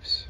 moves.